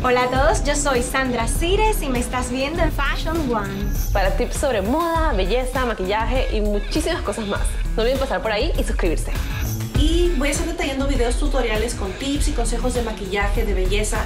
Hola a todos, yo soy Sandra Cires y me estás viendo en Fashion One. Para tips sobre moda, belleza, maquillaje y muchísimas cosas más. No olviden pasar por ahí y suscribirse. Y voy a estar detallando videos tutoriales con tips y consejos de maquillaje, de belleza